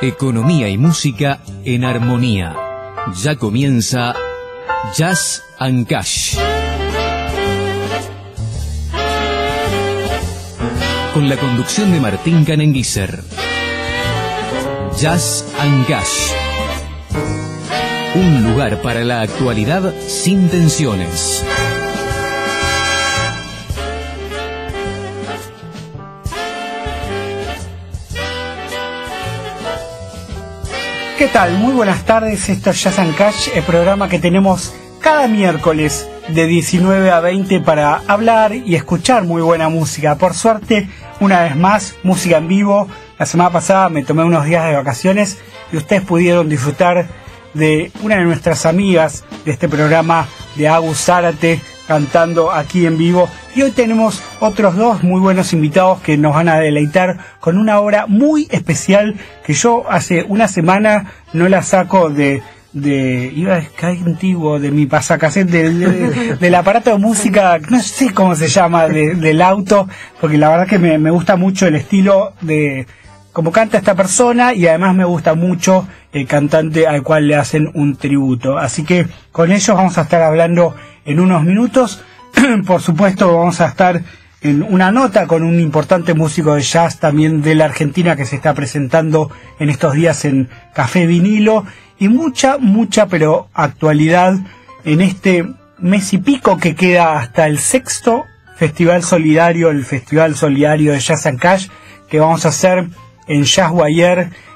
Economía y música en armonía. Ya comienza Jazz and Cash. Con la conducción de Martín Canenguiser. Jazz and Cash. Un lugar para la actualidad sin tensiones. ¿Qué tal? Muy buenas tardes, esto es Jazz and Cash, el programa que tenemos cada miércoles de 19 a 20 para hablar y escuchar muy buena música. Por suerte, una vez más, música en vivo. La semana pasada me tomé unos días de vacaciones y ustedes pudieron disfrutar de una de nuestras amigas de este programa, de Agus Zárate, cantando aquí en vivo. Y hoy tenemos otros dos muy buenos invitados que nos van a deleitar con una obra muy especial que yo hace una semana no la saco de, de iba a caer antiguo de mi pasacassette del, del aparato de música no sé cómo se llama del auto porque la verdad que me, me gusta mucho el estilo de como canta esta persona y además me gusta mucho el cantante al cual le hacen un tributo así que con ellos vamos a estar hablando en unos minutos. Por supuesto, vamos a estar en una nota con un importante músico de jazz también de la Argentina que se está presentando en estos días en Café Vinilo y mucha, mucha, pero actualidad en este mes y pico que queda hasta el sexto Festival Solidario, el Festival Solidario de Jazz and Cash, que vamos a hacer en Jazz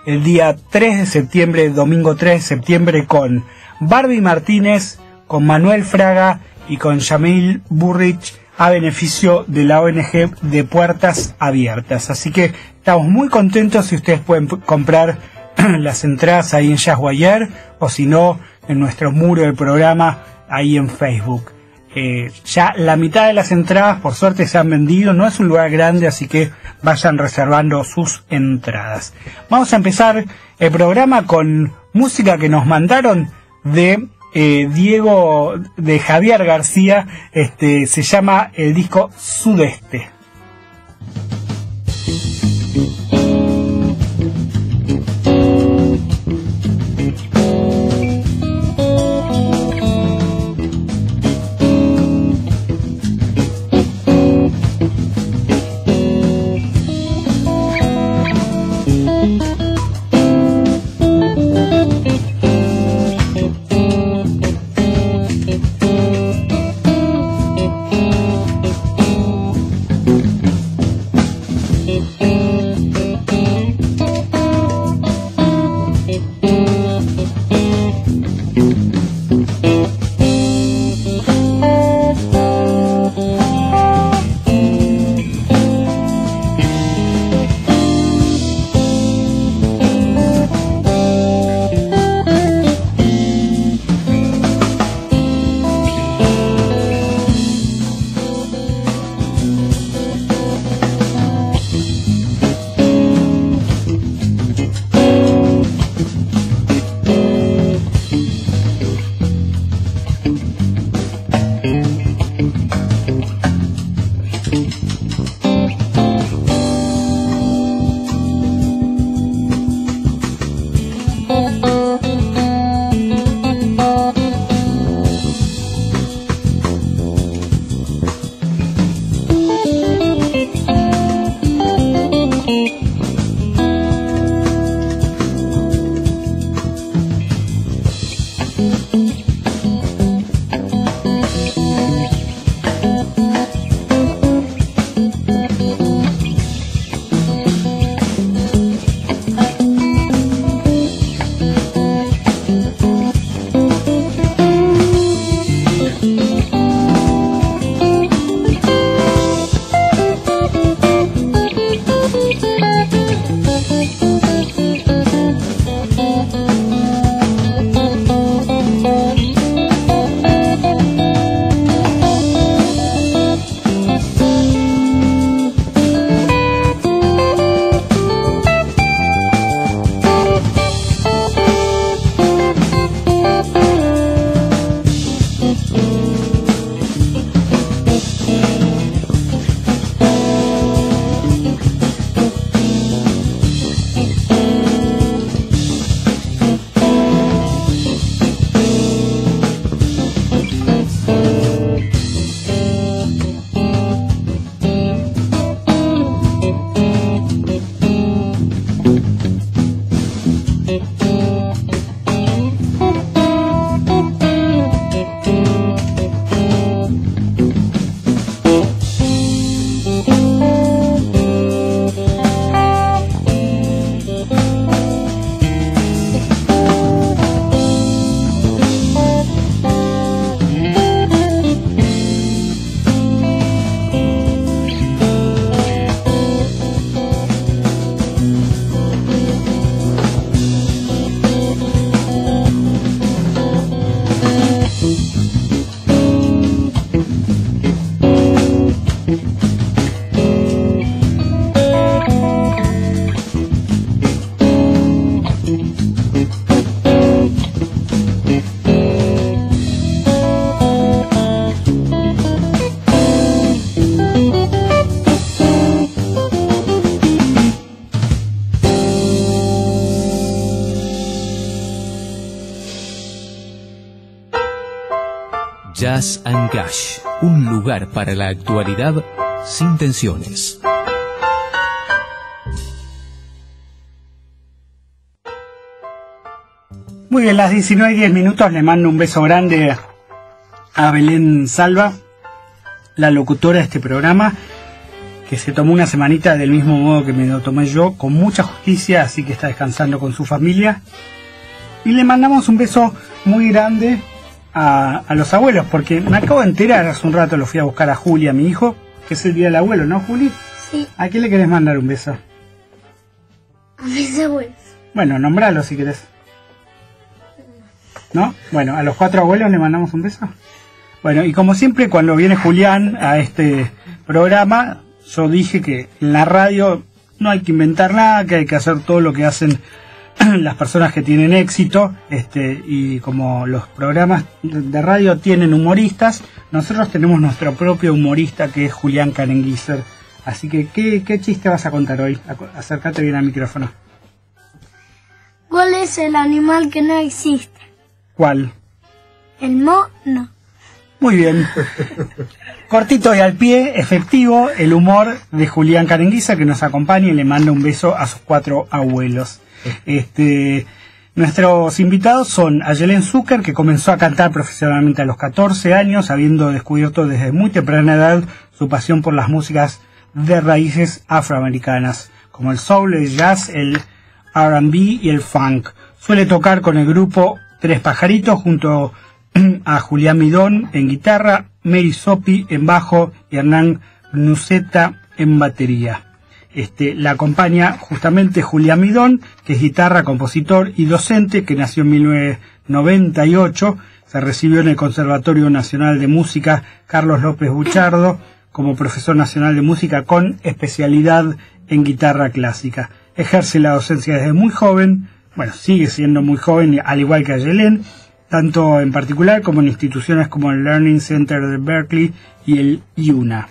el día 3 de septiembre, domingo 3 de septiembre, con Barbie Martínez, con Manuel Fraga y con Jamil Burrich a beneficio de la ONG de Puertas Abiertas. Así que estamos muy contentos si ustedes pueden comprar las entradas ahí en Jaguar o si no en nuestro muro del programa ahí en Facebook. Eh, ya la mitad de las entradas por suerte se han vendido, no es un lugar grande así que vayan reservando sus entradas. Vamos a empezar el programa con música que nos mandaron de eh, Diego de Javier García, este, se llama el disco Sudeste. Un lugar para la actualidad sin tensiones. Muy bien, las 19 y 10 minutos le mando un beso grande a Belén Salva, la locutora de este programa, que se tomó una semanita del mismo modo que me lo tomé yo, con mucha justicia, así que está descansando con su familia. Y le mandamos un beso muy grande a, los abuelos, porque me acabo de enterar, hace un rato lo fui a buscar a Julia, mi hijo, que es el día del abuelo, ¿no, Juli? Sí. ¿A quién le querés mandar un beso? A mis abuelos. Bueno, nombralo si querés. ¿No? Bueno, a los cuatro abuelos le mandamos un beso. Bueno, y como siempre, cuando viene Julián a este programa, yo dije que en la radio no hay que inventar nada, que hay que hacer todo lo que hacen las personas que tienen éxito, este, y como los programas de radio tienen humoristas, nosotros tenemos nuestro propio humorista que es Julián Karengiser. Así que, ¿qué, ¿qué chiste vas a contar hoy? Acércate bien al micrófono. ¿Cuál es el animal que no existe? ¿Cuál? El mono. Muy bien. Cortito y al pie, efectivo, el humor de Julián Carenguiza que nos acompaña y le manda un beso a sus cuatro abuelos. Este, nuestros invitados son Ayelen Zucker, que comenzó a cantar profesionalmente a los 14 años, habiendo descubierto desde muy temprana edad su pasión por las músicas de raíces afroamericanas, como el soul, el jazz, el RB y el funk. Suele tocar con el grupo Tres Pajaritos junto a Julián Midón en guitarra, Mary Sopi en bajo y Hernán Nuceta en batería. Este, la acompaña justamente Julián Midón, que es guitarra, compositor y docente, que nació en 1998, se recibió en el Conservatorio Nacional de Música Carlos López Buchardo como profesor nacional de música con especialidad en guitarra clásica. Ejerce la docencia desde muy joven, bueno, sigue siendo muy joven, al igual que Ayelén, tanto en particular como en instituciones como el Learning Center de Berkeley y el IUNA.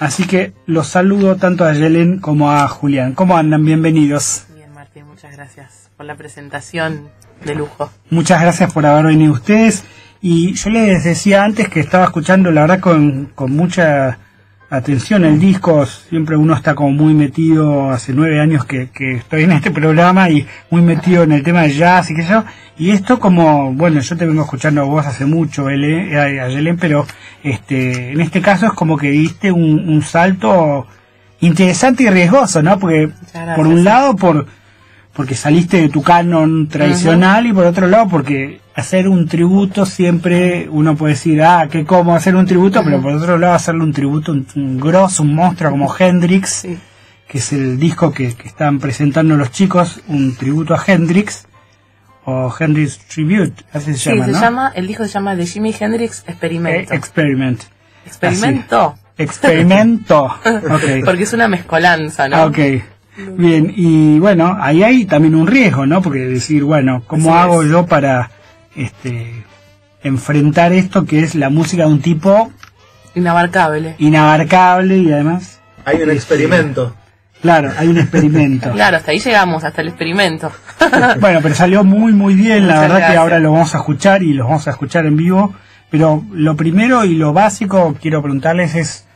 Así que los saludo tanto a Yelen como a Julián. ¿Cómo andan? Bienvenidos. Bien, Martín, muchas gracias por la presentación de lujo. Muchas gracias por haber venido ustedes. Y yo les decía antes que estaba escuchando, la verdad, con, con mucha atención el disco. Siempre uno está como muy metido, hace nueve años que, que estoy en este programa y muy metido en el tema de jazz y qué sé yo. Y esto como, bueno, yo te vengo escuchando a vos hace mucho, Ele, a Yelen, pero este, en este caso es como que diste un, salto interesante y riesgoso, ¿no? Porque por un lado, por porque saliste de tu canon tradicional y por otro lado porque hacer un tributo siempre uno puede decir, ah, qué cómo hacer un tributo, pero por otro lado hacerle un tributo, un, un grosso, un monstruo como Hendrix, que es el disco que, que, están presentando los chicos, un tributo a Hendrix, o Hendrix Tribute, así se llama, se llama, el disco se llama The Jimi Hendrix Experimento. Eh, experiment. Experimento. Experimento. Porque es una mezcolanza, ¿no? Ok. Bien, y bueno, ahí hay también un riesgo, ¿no? Porque decir, bueno, ¿cómo hago yo para este enfrentar esto que es la música de un tipo inabarcable? Inabarcable y además hay un este, experimento. Claro, hay un experimento. claro, hasta ahí llegamos, hasta el experimento. bueno, pero salió muy, muy bien. la verdad que ahora lo vamos a escuchar y lo vamos a escuchar en vivo. Pero lo primero y lo básico quiero preguntarles es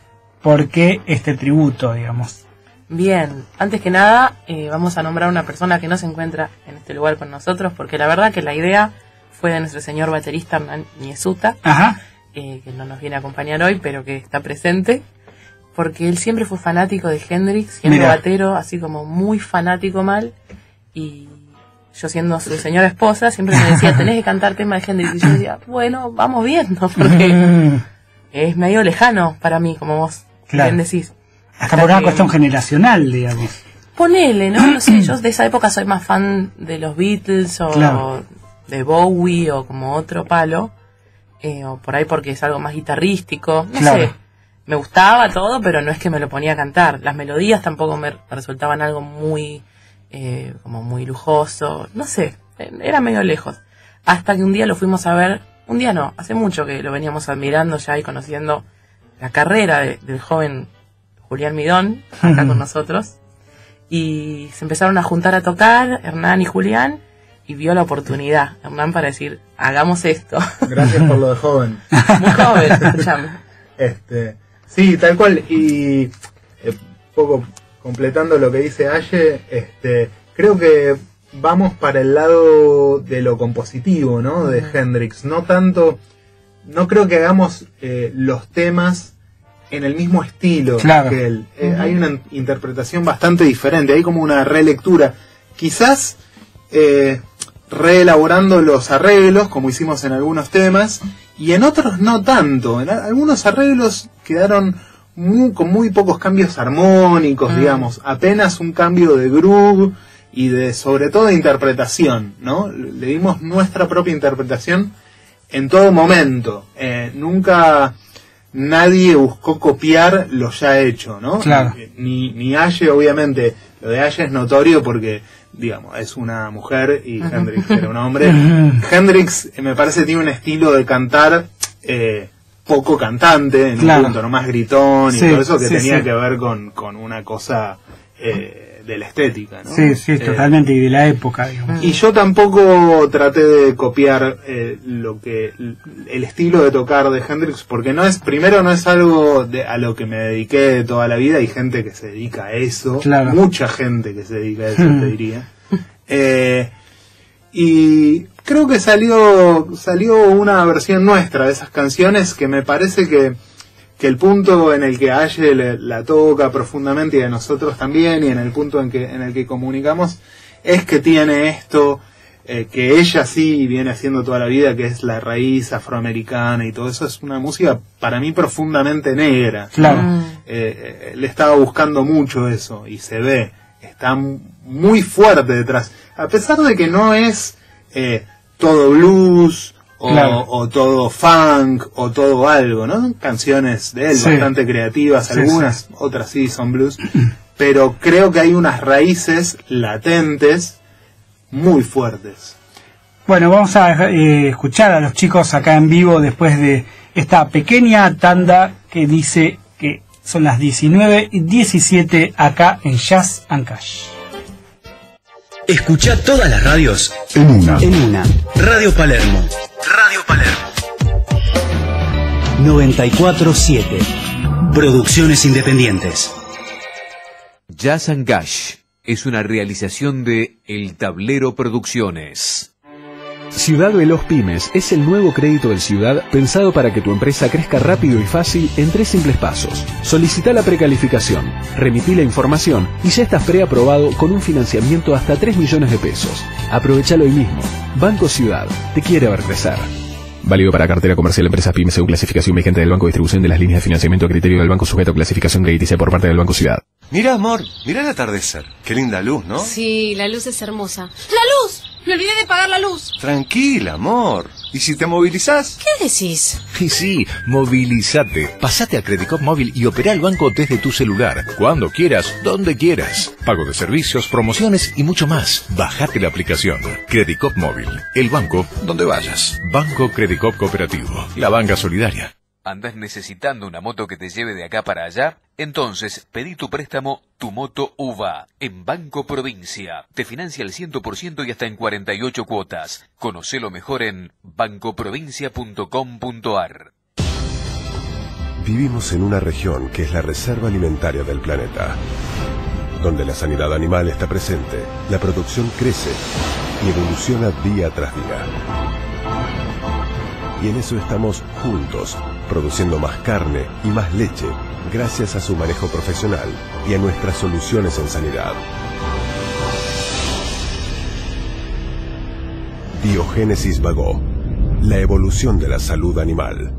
por qué este tributo, digamos. Bien, antes que nada eh, vamos a nombrar a una persona que no se encuentra en este lugar con nosotros porque la verdad que la idea fue de nuestro señor baterista Niesuta, eh, que no nos viene a acompañar hoy pero que está presente porque él siempre fue fanático de Hendrix, siendo batero, así como muy fanático mal, y yo siendo su señora esposa, siempre me decía, tenés que cantar tema de Hendrix, y yo decía, bueno, vamos viendo, porque es medio lejano para mí, como vos bien decís. Hasta, por una cuestión generacional, digamos. Ponele, ¿no? No sé, yo de esa época soy más fan de los Beatles o de Bowie o como otro palo, eh, o por ahí porque es algo más guitarrístico, no sé me gustaba todo, pero no es que me lo ponía a cantar. Las melodías tampoco me resultaban algo muy, eh, como muy lujoso. No sé, era medio lejos. Hasta que un día lo fuimos a ver, un día no, hace mucho que lo veníamos admirando ya y conociendo la carrera del joven Julián Midón, acá con nosotros. Y se empezaron a juntar a tocar, Hernán y Julián, y vio la oportunidad, Hernán, para decir, hagamos esto. Gracias por lo de joven. Muy joven, escuchame. Este, sí, tal cual. Y eh, poco completando lo que dice Aye, este, creo que vamos para el lado de lo compositivo, ¿no? De Hendrix. No tanto, no creo que hagamos eh, los temas en el mismo estilo que él. Eh, hay una interpretación bastante diferente, hay como una relectura. Quizás eh, reelaborando los arreglos, como hicimos en algunos temas, y en otros no tanto. En algunos arreglos quedaron con muy pocos cambios armónicos, mm. digamos, apenas un cambio de groove y de sobre todo de interpretación, ¿no? Le dimos nuestra propia interpretación en todo momento. Eh, nunca nadie buscó copiar lo ya hecho, ¿no? Claro. Ni, ni Aye, obviamente, lo de Aye es notorio porque, digamos, es una mujer y Hendrix era un hombre. Hendrix, eh, me parece, tiene un estilo de cantar eh, poco cantante, en un punto, ¿no? Más gritón y todo eso que tenía que ver con, con una cosa... Eh, de la estética, ¿no? Sí, sí, eh, totalmente, y de la época, digamos. Y yo tampoco traté de copiar eh, lo que el estilo de tocar de Hendrix, porque no es, primero no es algo de, a lo que me dediqué toda la vida, hay gente que se dedica a eso, mucha gente que se dedica a eso, te diría. Eh, y creo que salió, salió una versión nuestra de esas canciones que me parece que que el punto en el que Aye la toca profundamente y a nosotros también y en el punto en que en el que comunicamos es que tiene esto eh, que ella sí viene haciendo toda la vida que es la raíz afroamericana y todo eso es una música para mí profundamente negra. Claro. Mm. eh, eh, le estaba buscando mucho eso y se ve está muy fuerte detrás. A pesar de que no es todo blues o, todo funk, o todo algo, ¿no? Canciones de él bastante creativas, algunas, otras sí son blues, pero creo que hay unas raíces latentes muy fuertes. Bueno, vamos a eh, escuchar a los chicos acá en vivo después de esta pequeña tanda que dice que son las 19 y 17 acá en Jazz and Cash. Escucha todas las radios en una. En una. Radio Palermo. Radio Palermo. 947. Producciones independientes. Jazz and Gash es una realización de El Tablero Producciones. Ciudad Veloz Pymes es el nuevo crédito del Ciudad pensado para que tu empresa crezca rápido y fácil en tres simples pasos. Solicita la precalificación, remití la información y ya estás preaprobado con un financiamiento hasta 3 millones de pesos. Aprovechalo hoy mismo. Banco Ciudad, te quiere ver crecer. Válido para cartera comercial empresas pymes según clasificación vigente del Banco Distribución de las líneas de financiamiento a criterio del Banco sujeto a clasificación crediticia por parte del Banco Ciudad. Mira, amor, mira el atardecer. Qué linda luz, ¿no? Sí, la luz es hermosa. ¡La luz! Me olvidé de pagar la luz. Tranquila, amor. ¿Y si te movilizás? ¿Qué decís? Y sí, movilízate. Pasate a Credicop Móvil y opera el banco desde tu celular. Cuando quieras, donde quieras. Pago de servicios, promociones y mucho más. Bajate la aplicación. Credicop Móvil. El banco donde vayas. Banco Credicop Cooperativo. La banca solidaria. ¿Andas necesitando una moto que te lleve de acá para allá? Entonces, pedí tu préstamo Tu Moto UVA en Banco Provincia. Te financia el 100% y hasta en 48 cuotas. Conocelo mejor en bancoprovincia.com.ar. Vivimos en una región que es la reserva alimentaria del planeta, donde la sanidad animal está presente, la producción crece y evoluciona día tras día. Y en eso estamos juntos produciendo más carne y más leche gracias a su manejo profesional y a nuestras soluciones en sanidad. Biogénesis Vago, la evolución de la salud animal.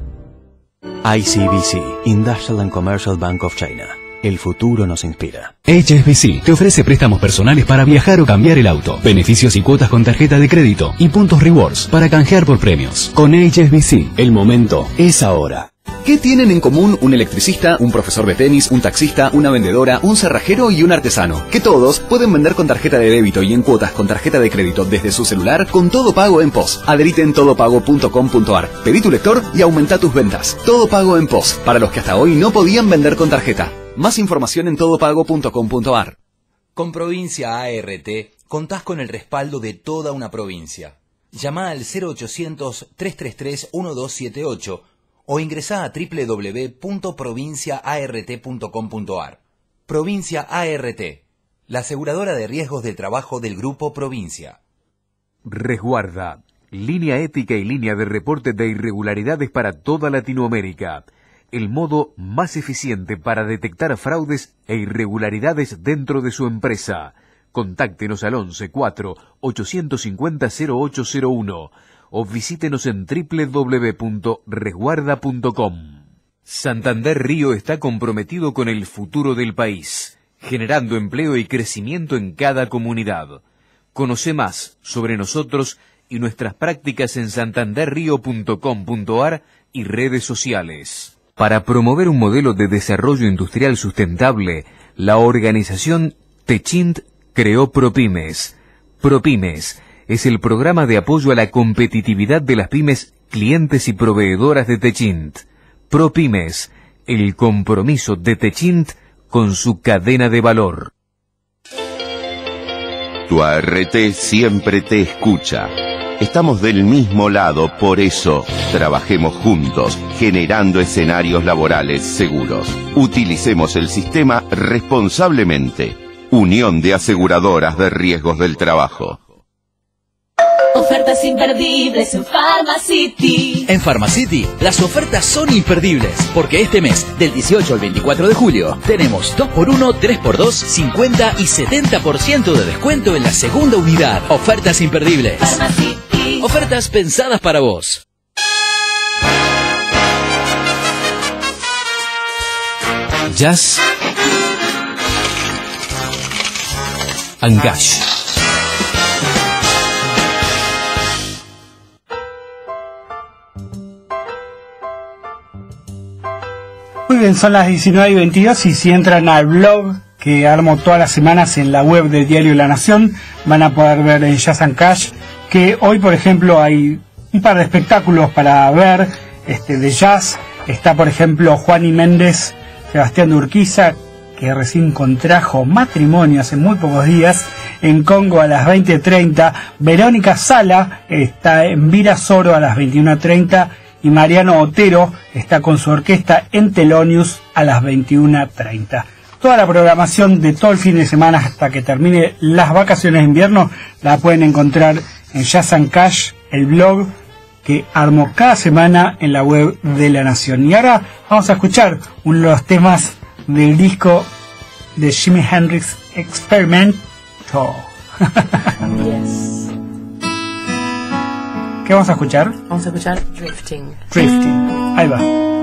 ICBC, Industrial and Commercial Bank of China. El futuro nos inspira. HSBC te ofrece préstamos personales para viajar o cambiar el auto, beneficios y cuotas con tarjeta de crédito y puntos rewards para canjear por premios. Con HSBC, el momento es ahora. ¿Qué tienen en común un electricista, un profesor de tenis, un taxista, una vendedora, un cerrajero y un artesano? Que todos pueden vender con tarjeta de débito y en cuotas con tarjeta de crédito desde su celular con todo pago en POS. Adherite en todopago.com.ar. Pedí tu lector y aumenta tus ventas. Todo pago en POS. Para los que hasta hoy no podían vender con tarjeta. Más información en todopago.com.ar. Con Provincia ART contás con el respaldo de toda una provincia. Llama al 0800-333-1278 o ingresa a www.provinciaart.com.ar. Provincia ART, la aseguradora de riesgos del trabajo del Grupo Provincia. Resguarda, línea ética y línea de reporte de irregularidades para toda Latinoamérica. El modo más eficiente para detectar fraudes e irregularidades dentro de su empresa. Contáctenos al 11 4 850 0801 o visítenos en www.resguarda.com. Santander Río está comprometido con el futuro del país, generando empleo y crecimiento en cada comunidad. Conoce más sobre nosotros y nuestras prácticas en santanderrío.com.ar y redes sociales. Para promover un modelo de desarrollo industrial sustentable, la organización Techint creó ProPymes. ProPymes es el programa de apoyo a la competitividad de las pymes, clientes y proveedoras de Techint. ProPymes, el compromiso de Techint con su cadena de valor. Tu ART siempre te escucha. Estamos del mismo lado, por eso trabajemos juntos, generando escenarios laborales seguros. Utilicemos el sistema responsablemente. Unión de Aseguradoras de Riesgos del Trabajo. Ofertas imperdibles en Pharmacity. En Pharmacity, las ofertas son imperdibles, porque este mes, del 18 al 24 de julio, tenemos 2x1, 3x2, 50 y 70% de descuento en la segunda unidad. Ofertas imperdibles. Pharmacity. Ofertas pensadas para vos. Jazz Angash. Son las 19 y 22 y si entran al blog que armo todas las semanas en la web del diario La Nación, van a poder ver en Jazz and Cash que hoy, por ejemplo, hay un par de espectáculos para ver este, de jazz. Está, por ejemplo, Juan y Méndez, Sebastián de Urquiza, que recién contrajo matrimonio hace muy pocos días en Congo a las 20.30. Verónica Sala está en Virasoro a las 21.30 y Mariano Otero está con su orquesta en Telonius a las 21.30. Toda la programación de todo el fin de semana hasta que termine las vacaciones de invierno la pueden encontrar en Jazz and Cash, el blog que armo cada semana en la web de La Nación. Y ahora vamos a escuchar uno de los temas del disco de Jimi Hendrix Experiment. ¿Qué vamos a escuchar? Vamos a escuchar Drifting. Drifting. Ahí va.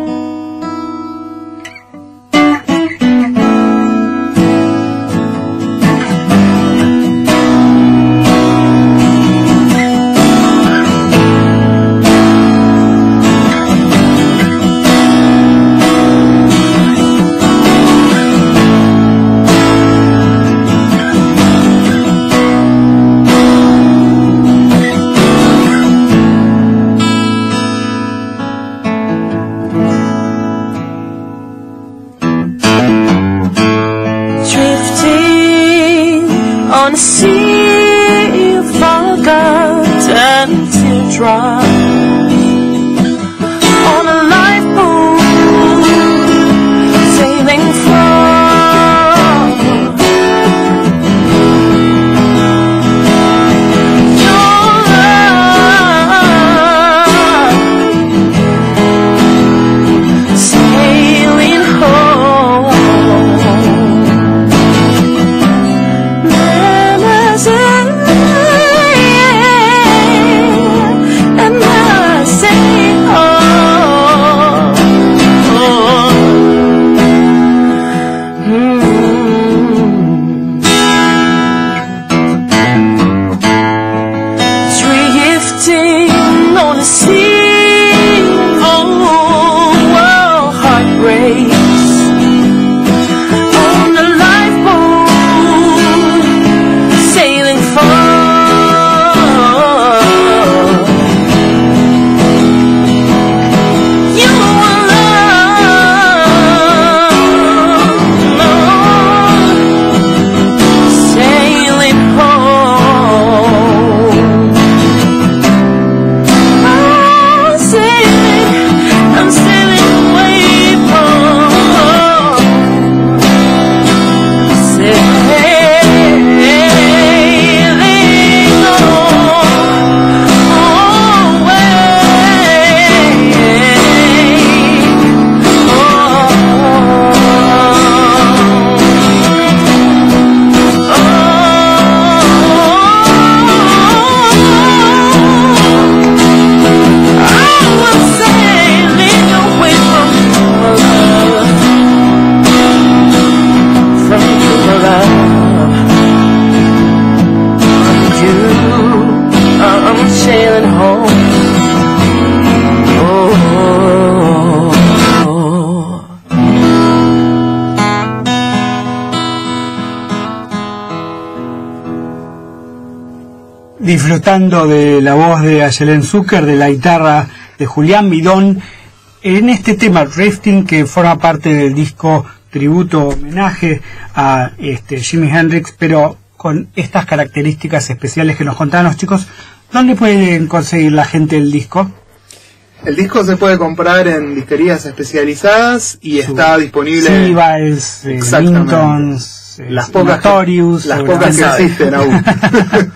Disfrutando de la voz de Ayelen Zucker, de la guitarra de Julián Midón, en este tema Drifting que forma parte del disco tributo homenaje a este, Jimi Hendrix, pero con estas características especiales que nos contaban los chicos, ¿dónde pueden conseguir la gente el disco? El disco se puede comprar en disquerías especializadas y está disponible. Sí, es, eh, eh, las pocas, las pocas que existen aún.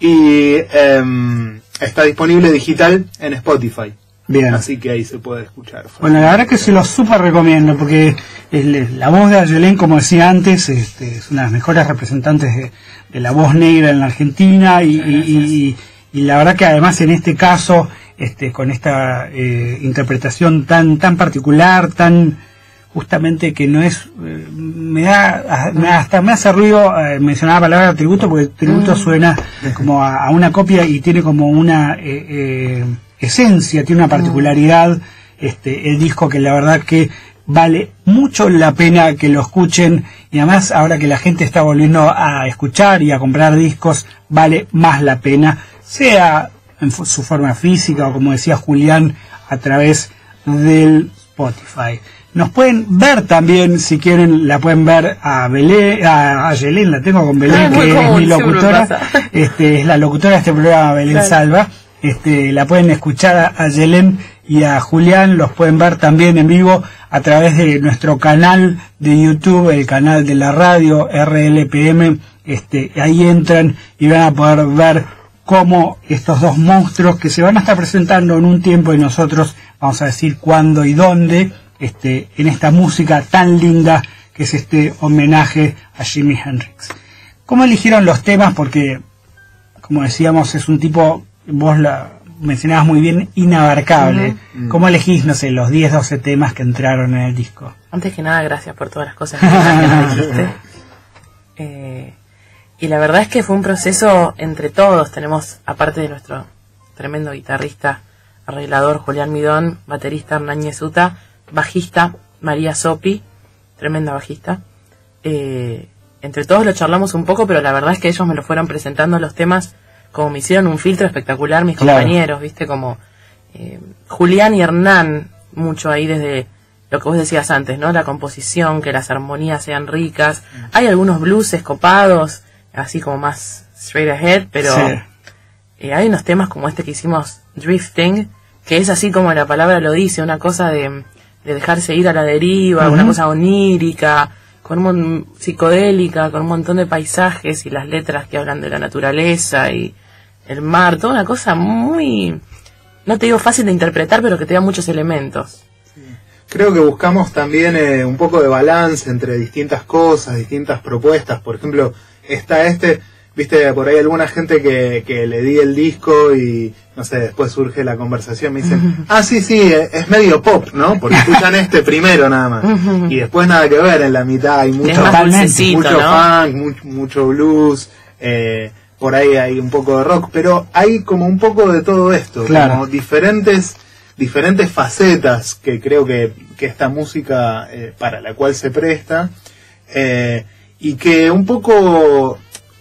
y em, está disponible digital en Spotify. Bien. Así que ahí se puede escuchar. Bueno, la verdad que se lo súper recomiendo porque la voz de Ayelén, como decía antes, este, es una de las mejores representantes de, la voz negra en la Argentina y, la verdad que además en este caso, este, con esta eh, interpretación tan, tan particular, tan justamente que no es eh, me da hasta me hace ruido eh, mencionar la palabra tributo porque tributo mm. suena como a, una copia y tiene como una eh, esencia tiene una particularidad este el disco que la verdad que vale mucho la pena que lo escuchen y además ahora que la gente está volviendo a escuchar y a comprar discos vale más la pena sea en su forma física o como decía Julián a través del Spotify nos pueden ver también, si quieren, la pueden ver a Belén, a, Yelén, la tengo con Belén, ah, que es mi locutora, este, es la locutora de este programa, Belén Salva. Este, la pueden escuchar a Yelén y a Julián, los pueden ver también en vivo a través de nuestro canal de YouTube, el canal de la radio RLPM, este, ahí entran y van a poder ver cómo estos dos monstruos que se van a estar presentando en un tiempo y nosotros vamos a decir cuándo y dónde, este, en esta música tan linda que es este homenaje a Jimi Hendrix. ¿Cómo eligieron los temas? Porque, como decíamos, es un tipo, vos la mencionabas muy bien, inabarcable. ¿Cómo elegís, no sé, los 10, 12 temas que entraron en el disco? Antes que nada, gracias por todas las cosas que nos dijiste. Eh, y la verdad es que fue un proceso entre todos. Tenemos, aparte de nuestro tremendo guitarrista, arreglador Julián Midón, baterista Hernán Yesuta, bajista María Sopi, tremenda bajista. Eh, entre todos lo charlamos un poco, pero la verdad es que ellos me lo fueron presentando los temas como me hicieron un filtro espectacular mis compañeros, viste, como eh, Julián y Hernán, mucho ahí desde lo que vos decías antes, ¿no? La composición, que las armonías sean ricas. Hay algunos blues escopados, así como más straight ahead, pero eh, hay unos temas como este que hicimos, Drifting, que es así como la palabra lo dice, una cosa de de dejarse ir a la deriva, una cosa onírica, con un, psicodélica, con un montón de paisajes y las letras que hablan de la naturaleza y el mar, toda una cosa muy, no te digo fácil de interpretar, pero que te da muchos elementos. Creo que buscamos también eh, un poco de balance entre distintas cosas, distintas propuestas. Por ejemplo, está este, viste, por ahí alguna gente que, que le di el disco y no sé, después surge la conversación, me dicen, ah, sí, sí, es medio pop, ¿no? Porque escuchan este primero nada más. Y después nada que ver, en la mitad hay mucho, mucho funk, mucho, blues, eh, por ahí hay un poco de rock, pero hay como un poco de todo esto, como diferentes, diferentes facetas que creo que, que esta música eh, para la cual se presta, eh, y que un poco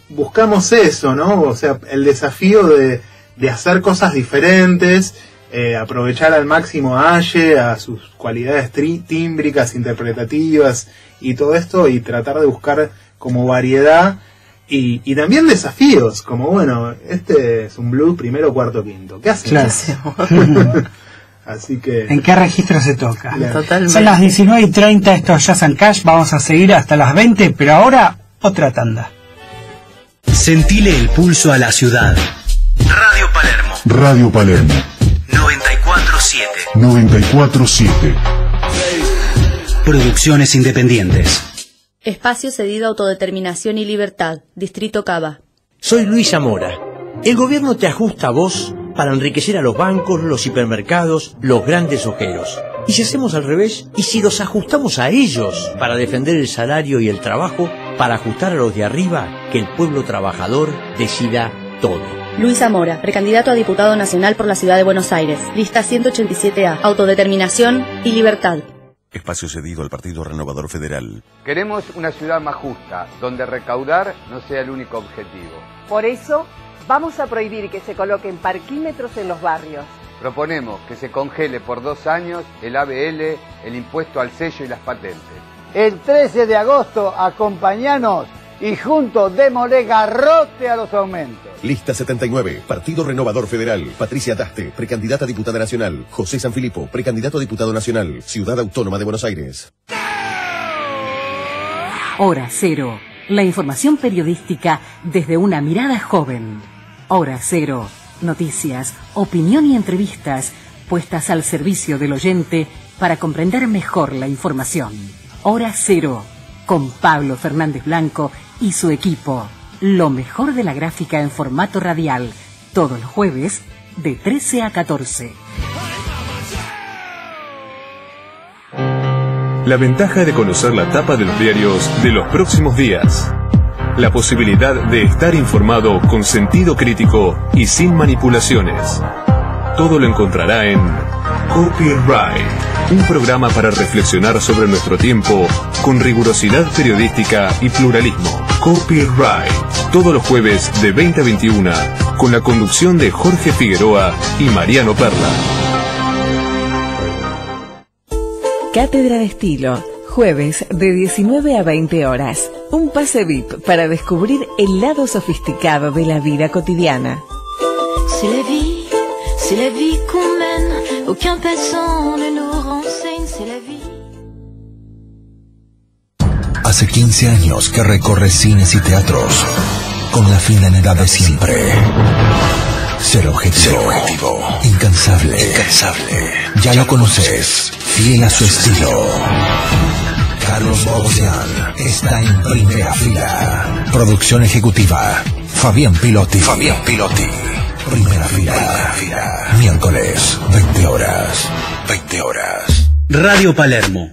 buscamos eso, ¿no? O sea, el desafío de de hacer cosas diferentes, eh, aprovechar al máximo a Aye, a sus cualidades tímbricas, interpretativas y todo esto, y tratar de buscar como variedad y, y, también desafíos, como bueno, este es un blues primero, cuarto, quinto. ¿Qué hacemos? Así que... ¿En qué registro se toca? Son las 19 y 30, esto es Jazz and Cash, vamos a seguir hasta las 20, pero ahora otra tanda. Sentile el pulso a la ciudad. Radio Palermo. Radio Palermo. 947. 947. Producciones independientes. Espacio cedido a autodeterminación y libertad. Distrito Cava. Soy Luis Zamora. El gobierno te ajusta a vos para enriquecer a los bancos, los hipermercados, los grandes ojeros. ¿Y si hacemos al revés? ¿Y si los ajustamos a ellos para defender el salario y el trabajo? Para ajustar a los de arriba, que el pueblo trabajador decida todo. Luis Zamora, precandidato a diputado nacional por la ciudad de Buenos Aires. Lista 187A. Autodeterminación y libertad. Espacio cedido al Partido Renovador Federal. Queremos una ciudad más justa, donde recaudar no sea el único objetivo. Por eso Vamos a prohibir que se coloquen parquímetros en los barrios. Proponemos que se congele por dos años el ABL, el impuesto al sello y las patentes. El 13 de agosto, acompañanos y juntos démosle garrote a los aumentos. Lista 79, Partido Renovador Federal. Patricia Daste, precandidata a diputada nacional. José Sanfilippo, precandidato a diputado nacional. Ciudad Autónoma de Buenos Aires. Hora Cero. La información periodística desde una mirada joven. Hora Cero. Noticias, opinión y entrevistas puestas al servicio del oyente para comprender mejor la información. Hora Cero. Con Pablo Fernández Blanco y su equipo. Lo mejor de la gráfica en formato radial. Todos los jueves de 13 a 14. La ventaja de conocer la tapa de los diarios de los próximos días. La posibilidad de estar informado con sentido crítico y sin manipulaciones. Todo lo encontrará en Copyright, un programa para reflexionar sobre nuestro tiempo con rigurosidad periodística y pluralismo. Copyright, todos los jueves de 20 a 21, con la conducción de Jorge Figueroa y Mariano Perla. Cátedra de Estilo, jueves de 19 a 20 horas. Un pase VIP para descubrir el lado sofisticado de la vida cotidiana. C'est la vie, c'est la qu'on mène. Aucun passant ne nous renseigne, c'est la vie. Hace 15 años que recorre cines y teatros con la finalidad de siempre. Ser objetivo. Ser objetivo. Incansable. Incansable. Ya lo conoces. Fiel a su estilo. Carlos Bogosian está en primera fila. Producción ejecutiva. Fabián Pilotti. Fabián Pilotti. Primera fila. Miércoles, 20 horas. 20 horas. Radio Palermo.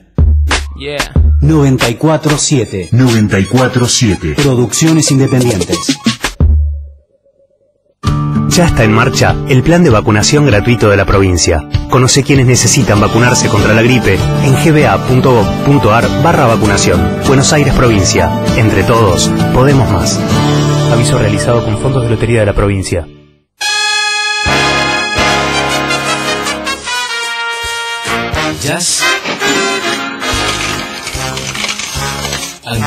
Yeah. 947. 947. Producciones independientes. Ya está en marcha el plan de vacunación gratuito de la provincia. Conoce quienes necesitan vacunarse contra la gripe en gba.gov.ar barra vacunación. Buenos Aires Provincia. Entre todos, podemos más. Aviso realizado con fondos de lotería de la provincia. Jazz and.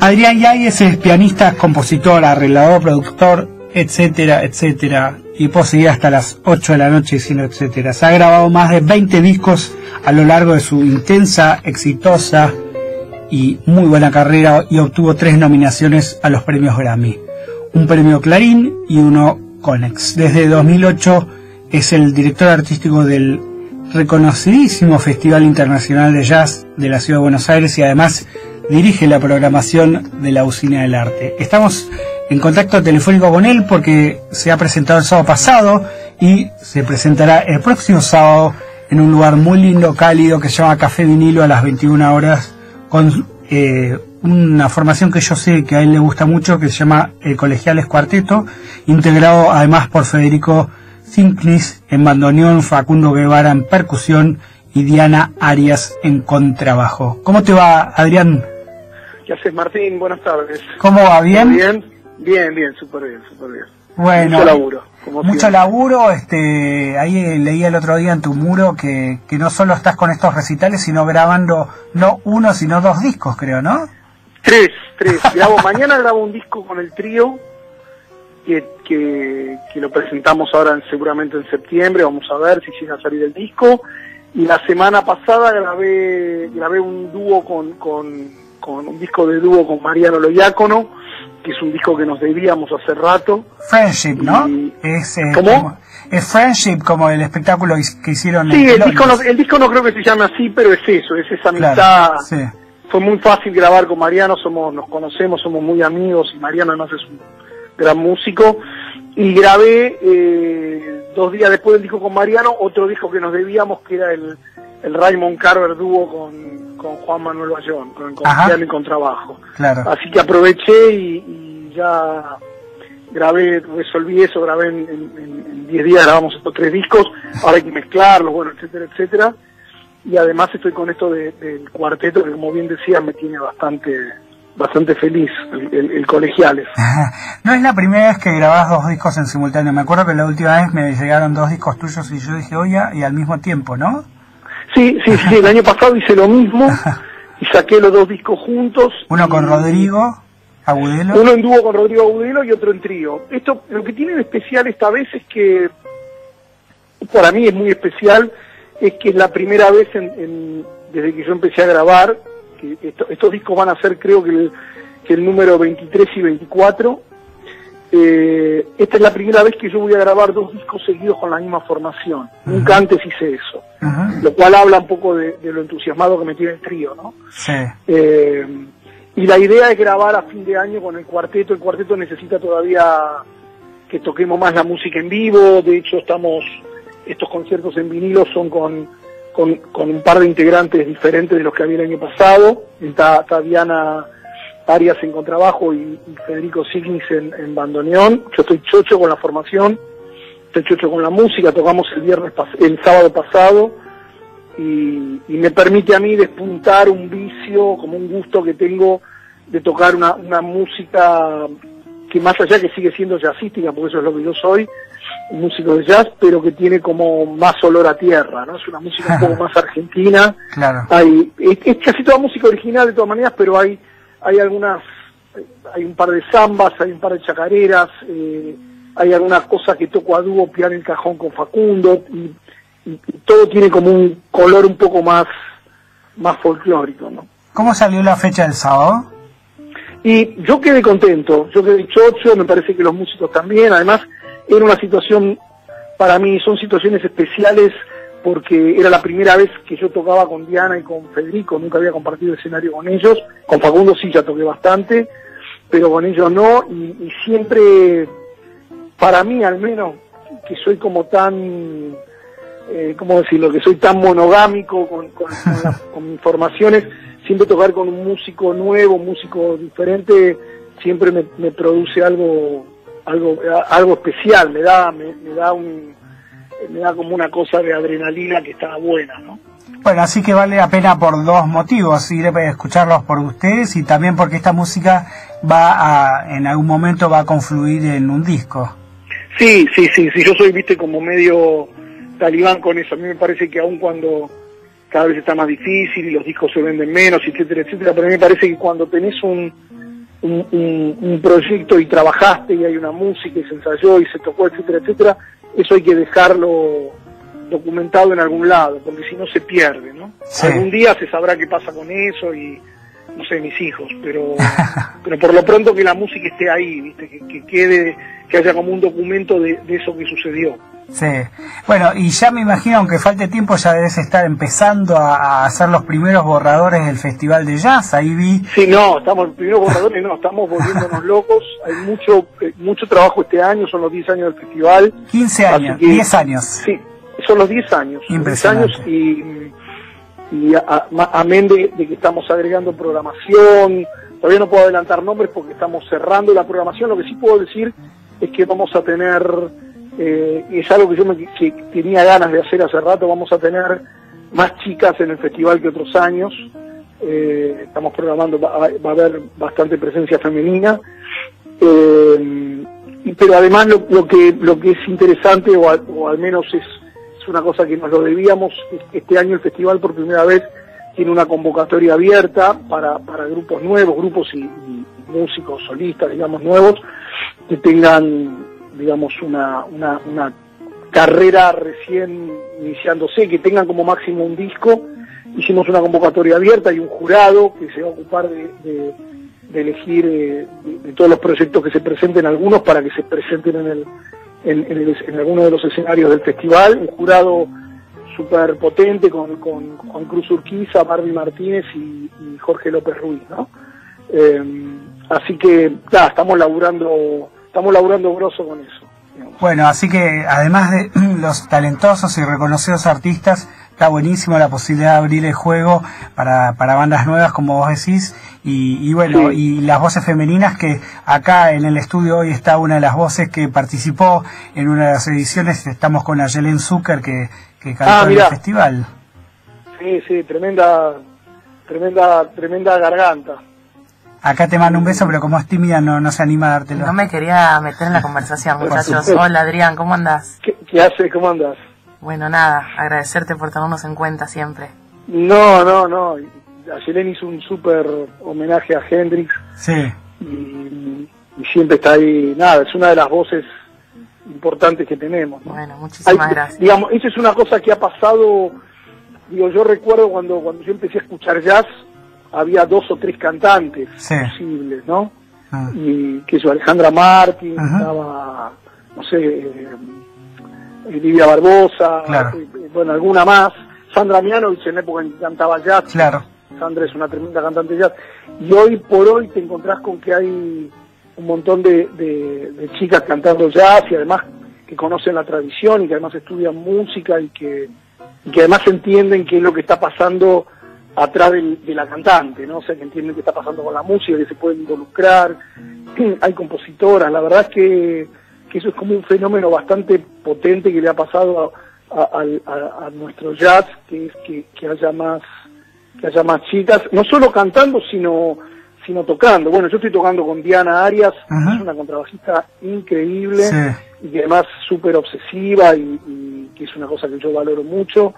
Adrián Yáñez es pianista, compositor, arreglador, productor, etcétera, etcétera. Y seguir hasta las 8 de la noche etcétera. Se ha grabado más de 20 discos a lo largo de su intensa, exitosa y muy buena carrera y obtuvo tres nominaciones a los premios Grammy. Un premio Clarín y uno Conex. Desde 2008 es el director artístico del reconocidísimo Festival Internacional de Jazz de la Ciudad de Buenos Aires y además dirige la programación de la Usina del Arte. Estamos en contacto telefónico con él porque se ha presentado el sábado pasado y se presentará el próximo sábado en un lugar muy lindo, cálido, que se llama Café Vinilo a las 21 horas, con eh, una formación que yo sé que a él le gusta mucho, que se llama el Colegiales Cuarteto, integrado además por Federico Cincnis en bandoneón, Facundo Guevara en percusión y Diana Arias en contrabajo. ¿Cómo te va, Adrián? ¿Qué haces, Martín? Buenas tardes. ¿Cómo va? ¿Bien? Bien, bien, bien, súper bien, súper bien. Bueno, Mucho laburo. Como mucho siempre. laburo, este, ahí eh, leí el otro día en tu muro que, que no solo estás con estos recitales, sino grabando no uno, sino dos discos, creo, ¿no? Tres, tres. Grabo, mañana grabo un disco con el trío que, que, que lo presentamos ahora en- seguramente en septiembre. Vamos a ver si llega a salir el disco. Y la semana pasada grabé grabé un dúo con, con, con un disco de dúo con Mariano Loiácono, que es un disco que nos debíamos hace rato. Friendship, ¿no? Es, eh, ¿Cómo? como- es Friendship como el espectáculo que hicieron Sí, el disco, no, el disco no creo que se llame así, pero es eso, es esa amistad. Claro, sí. Fue muy fácil grabar con Mariano, somos, nos conocemos, somos muy amigos y Mariano además es un gran músico. Y grabé eh, dos días después del disco con Mariano otro disco que nos debíamos, que era el, el Raymond Carver dúo con, con Juan Manuel Bayón, con, con piano y con trabajo. Claro. Así que aproveché y, y ya grabé, resolví eso, grabé en 10 días, grabamos estos tres discos, ahora hay que mezclarlos, bueno, etcétera, etcétera. Y además estoy con esto de- del cuarteto que como bien decía me tiene bastante bastante feliz, el, el- el colegiales. No es la primera vez que grabás dos discos en simultáneo. Me acuerdo que la última vez me llegaron dos discos tuyos y yo dije, oye, y al mismo tiempo, ¿no? Sí, sí, sí, el año pasado hice lo mismo y saqué los dos discos juntos. Uno con Rodrigo Agudelo. Uno en dúo con Rodrigo Agudelo y otro en trío. Esto, lo que tiene de especial esta vez es que, para mí es muy especial, es que es la primera vez en- en- desde que yo empecé a grabar, que esto- estos discos van a ser creo que el, que el número 23 y 24. Eh, esta es la primera vez que yo voy a grabar dos discos seguidos con la misma formación. Nunca antes hice eso. Lo cual habla un poco de, de lo entusiasmado que me tiene el trío, ¿no? Sí. Eh, y la idea es grabar a fin de año con el cuarteto. El cuarteto necesita todavía que toquemos más la música en vivo. De hecho, estamos estos conciertos en vinilo son con, con, con un par de integrantes diferentes de los que había el año pasado. Está, está Diana Arias en contrabajo y, y Federico Signis en, en bandoneón. Yo estoy chocho con la formación, estoy chocho con la música. Tocamos el viernes el sábado pasado y, y me permite a mí despuntar un vicio, como un gusto que tengo de tocar una, una música que más allá que sigue siendo jazzística, porque eso es lo que yo soy, un músico de jazz, pero que tiene como más olor a tierra, ¿no? Es una música un poco más argentina. Claro. Hay, es, es casi toda música original de todas maneras, pero hay, hay algunas, hay un par de zambas, hay un par de chacareras, eh, hay algunas cosas que toco a dúo, piano y cajón con Facundo, y, y- y todo tiene como un color un poco más, más folclórico, ¿no? ¿Cómo salió la fecha del sábado? Y yo quedé contento, yo quedé chocho, me parece que los músicos también, además era una situación, para mí son situaciones especiales porque era la primera vez que yo tocaba con Diana y con Federico, nunca había compartido escenario con ellos, con Facundo sí ya toqué bastante, pero con ellos no, y, y siempre, para mí al menos, que soy como tan, eh, ¿cómo decirlo?, que soy tan monogámico con, con, con las- con mis formaciones, siempre tocar con un músico nuevo, un músico diferente, siempre me, me produce algo, algo, algo especial, me da, me, me da un, me da como una cosa de adrenalina que está buena, ¿no? Bueno, así que vale la pena por dos motivos, ir a escucharlos por ustedes y también porque esta música va a, en algún momento va a confluir en un disco. Sí, sí, sí, sí, yo soy, viste, como medio talibán con eso. A mí me parece que aun cuando cada vez está más difícil y los discos se venden menos, etcétera, etcétera, pero a mí me parece que cuando tenés un, un, un- un proyecto y trabajaste y hay una música y se ensayó y se tocó, etcétera, etcétera, eso hay que dejarlo documentado en algún lado, porque si no se pierde, ¿no? Sí. Algún día se sabrá qué pasa con eso y, no sé, mis hijos, pero, pero por lo pronto que la música esté ahí, ¿viste? Que, que quede, que haya como un documento de, de eso que sucedió. Sí. Bueno, y ya me imagino, aunque falte tiempo, ya debes estar empezando a, a hacer los primeros borradores del Festival de Jazz. Ahí vi. Sí, no, estamos, primero borradores, no, estamos volviéndonos locos, hay mucho, eh, mucho trabajo este año, son los 10 años del festival. 15 años, que- 10 años. Sí, son los 10 años. 10 Impresionante. años y, y amén de, de que estamos agregando programación, todavía no puedo adelantar nombres porque estamos cerrando la programación, lo que sí puedo decir es que vamos a tener, eh, es algo que yo me, tenía ganas de hacer hace rato, vamos a tener más chicas en el festival que otros años, Eh, estamos programando, va, a haber bastante presencia femenina, eh, pero además lo, lo que lo que es interesante o al, o al menos es, es una cosa que nos lo debíamos este año el festival por primera vez tiene una convocatoria abierta para, para grupos nuevos grupos y músicos solistas digamos nuevos que tengan digamos una, una, carrera recién iniciándose que tengan como máximo un disco hicimos una convocatoria abierta y un jurado que se va a ocupar de, de- elegir eh, de, todos los proyectos que se presenten, algunos para que se presenten en, el, en, en, el- en alguno de los escenarios del festival. Un jurado súper potente con, con Juan Cruz Urquiza, Barbie Martínez y, y Jorge López Ruiz, ¿no? Eh, así que, nada, estamos laburando, estamos laburando grosso con eso. Bueno, así que además de los talentosos y reconocidos artistas está buenísimo la posibilidad de abrir el juego para, para bandas nuevas, como vos decís, y, bueno, y las voces femeninas que acá en el estudio hoy está una de las voces que participó en una de las ediciones, estamos con Ayelen Zucker que, que cantó ah, en el festival. Sí, sí, tremenda, tremenda, tremenda garganta. Acá te mando un beso, pero como es tímida no, no se anima a dártelo. No me quería meter en la conversación, muchachos. Hola Adrián, ¿cómo andas? ¿Qué, qué haces? ¿Cómo andas? Bueno, nada, agradecerte por tenernos en cuenta siempre. No, no, no. Ayelen hizo un súper homenaje a Hendrix. Sí. Y, siempre está ahí, nada, es una de las voces importantes que tenemos. Bueno, muchísimas gracias. Digamos, eso es una cosa que ha pasado, digo, yo recuerdo cuando, cuando yo empecé a escuchar jazz, había dos o tres cantantes posibles, ¿no? Ah. Y que eso, Alejandra Martín, estaba, no sé, eh, Livia Barbosa, eh, bueno, alguna más. Sandra Mianovich en época en que cantaba jazz. Claro. Sandra es una tremenda cantante de jazz. Y hoy por hoy te encontrás con que hay un montón de, de, chicas cantando jazz y además que conocen la tradición y que además estudian música y que, que además entienden qué es lo que está pasando atrás de la cantante, ¿no? O sea, que entienden qué está pasando con la música, que se pueden involucrar. Hay compositoras, la verdad es que, que eso es como un fenómeno bastante potente que le ha pasado a, a nuestro jazz, que es que, que haya más que haya más chicas, no solo cantando, sino sino tocando. Bueno, yo estoy tocando con Diana Arias, es una contrabajista increíble y que además súper obsesiva y, que es una cosa que yo valoro mucho.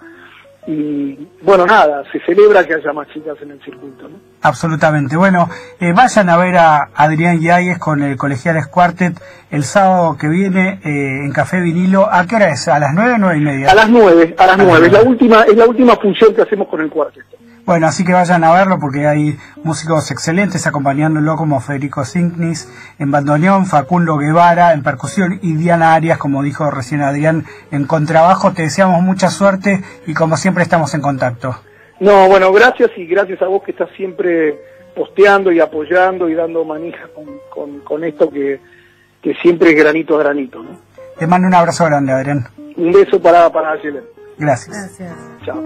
Y bueno, nada, se celebra que haya más chicas en el circuito. ¿no? Absolutamente. Bueno, eh, vayan a ver a Adrián Yáñez con el Colegiales Quartet el sábado que viene eh, en Café Vinilo. ¿A qué hora es? ¿A las nueve o nueve y media? A las nueve, a las nueve. Es la última, es la última función que hacemos con el cuarteto. Bueno, así que vayan a verlo porque hay músicos excelentes acompañándolo como Federico Signis en bandoneón, Facundo Guevara en percusión y Diana Arias, como dijo recién Adrián, en contrabajo. Te deseamos mucha suerte y como siempre estamos en contacto. No, bueno, gracias y gracias a vos que estás siempre posteando y apoyando y dando manija con, con, esto que, que, siempre es granito a granito. ¿no? Te mando un abrazo grande, Adrián. Un beso para, para Gracias. Gracias. Chao.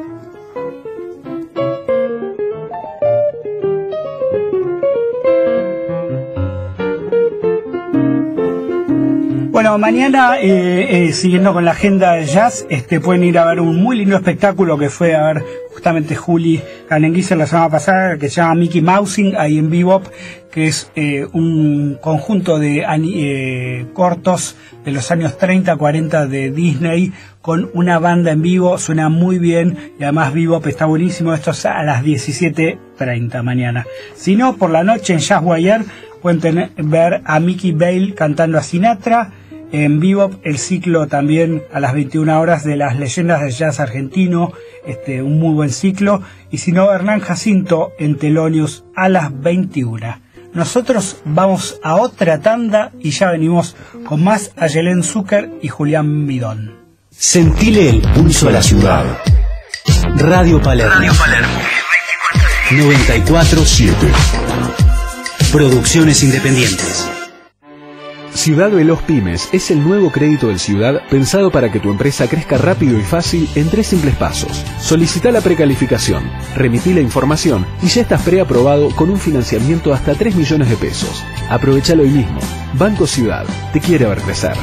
Bueno, mañana, eh, eh, siguiendo con la agenda de jazz, este, pueden ir a ver un muy lindo espectáculo que fue a ver justamente Juli Canenguiser la semana pasada, que se llama Mickey Mousing, ahí en Bebop, que es eh, un conjunto de cortos de los años 30, 40 de Disney, con una banda en vivo, suena muy bien, y además Bebop está buenísimo, esto es a las 17.30 mañana. Si no, por la noche en Jazz Wire pueden ver a Mickey Bale cantando a Sinatra, en vivo el ciclo también a las 21 horas de las leyendas del jazz argentino, este, un muy buen ciclo, y si no, Hernán Jacinto en Telonius a las 21. Nosotros vamos a otra tanda y ya venimos con más a Yelén Zucker y Julián Midón. Sentile el pulso de la ciudad. Radio Palermo. Radio Palermo. 947. Producciones independientes. Ciudad Veloz Pymes es el nuevo crédito del Ciudad pensado para que tu empresa crezca rápido y fácil en tres simples pasos. Solicita la precalificación, remití la información y ya estás preaprobado con un financiamiento hasta 3 millones de pesos. Aprovechalo hoy mismo. Banco Ciudad, te quiere ver crecer.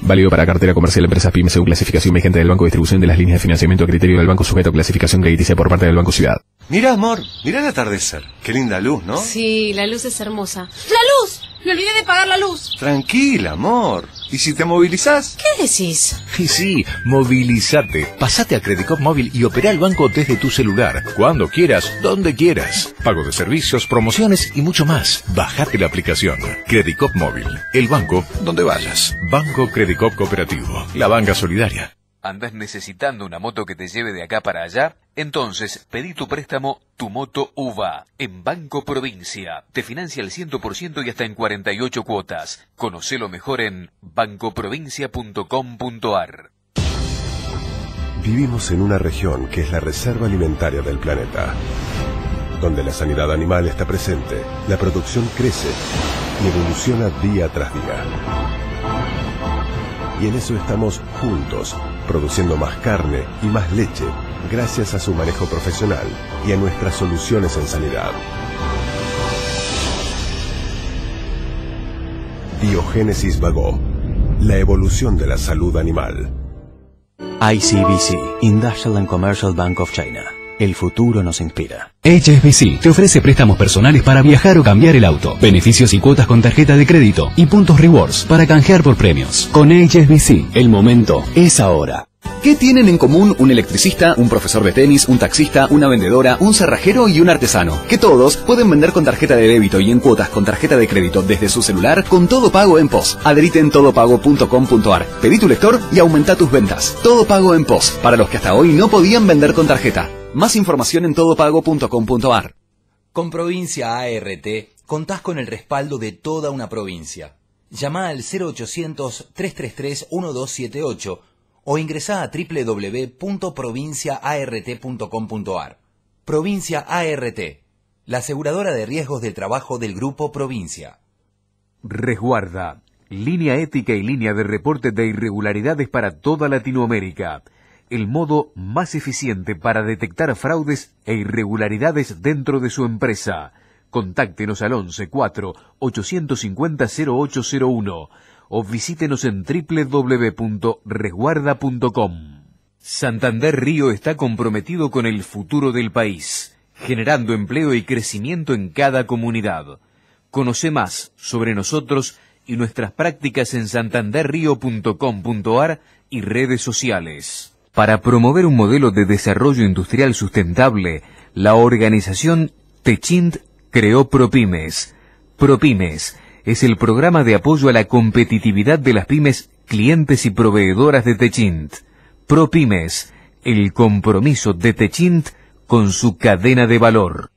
Válido para cartera comercial empresas pymes según clasificación vigente del Banco Distribución de las líneas de financiamiento a criterio del Banco sujeto a clasificación crediticia por parte del Banco Ciudad. Mira, amor, mira el atardecer. Qué linda luz, ¿no? Sí, la luz es hermosa. ¡La luz! Me olvidé de pagar la luz. Tranquila, amor. ¿Y si te movilizás? ¿Qué decís? Y sí, movilízate. Pasate a Credicop Móvil y opera el banco desde tu celular. Cuando quieras, donde quieras. Pago de servicios, promociones y mucho más. Bajate la aplicación. Credicop Móvil. El banco donde vayas. Banco Credicop Cooperativo. La banca solidaria. ¿Andas necesitando una moto que te lleve de acá para allá? Entonces, pedí tu préstamo Tu Moto UVA en Banco Provincia. Te financia el 100% y hasta en 48 cuotas. Conocelo mejor en bancoprovincia.com.ar. Vivimos en una región que es la reserva alimentaria del planeta, donde la sanidad animal está presente, la producción crece y evoluciona día tras día Y en eso estamos juntos, produciendo más carne y más leche, gracias a su manejo profesional y a nuestras soluciones en sanidad. Biogénesis Vago, la evolución de la salud animal. ICBC, Industrial and Commercial Bank of China. El futuro nos inspira. HSBC te ofrece préstamos personales para viajar o cambiar el auto, beneficios y cuotas con tarjeta de crédito y puntos rewards para canjear por premios. Con HSBC, el momento es ahora. ¿Qué tienen en común un electricista, un profesor de tenis, un taxista, una vendedora, un cerrajero y un artesano? Que todos pueden vender con tarjeta de débito y en cuotas con tarjeta de crédito desde su celular con todo pago en POS. Adherite en todopago.com.ar. Pedí tu lector y aumenta tus ventas. Todo pago en POS. Para los que hasta hoy no podían vender con tarjeta. Más información en todopago.com.ar. Con Provincia ART contás con el respaldo de toda una provincia. Llama al 0800 333 1278 o ingresa a www.provinciaart.com.ar. Provincia ART, la aseguradora de riesgos del trabajo del Grupo Provincia. Resguarda, línea ética y línea de reporte de irregularidades para toda Latinoamérica. El modo más eficiente para detectar fraudes e irregularidades dentro de su empresa. Contáctenos al 11 4 850 0801 o visítenos en www.resguarda.com. Santander Río está comprometido con el futuro del país, generando empleo y crecimiento en cada comunidad. Conoce más sobre nosotros y nuestras prácticas en santanderrío.com.ar y redes sociales. Para promover un modelo de desarrollo industrial sustentable, la organización Techint creó Propymes. Propymes es el programa de apoyo a la competitividad de las pymes, clientes y proveedoras de Techint. ProPymes, el compromiso de Techint con su cadena de valor.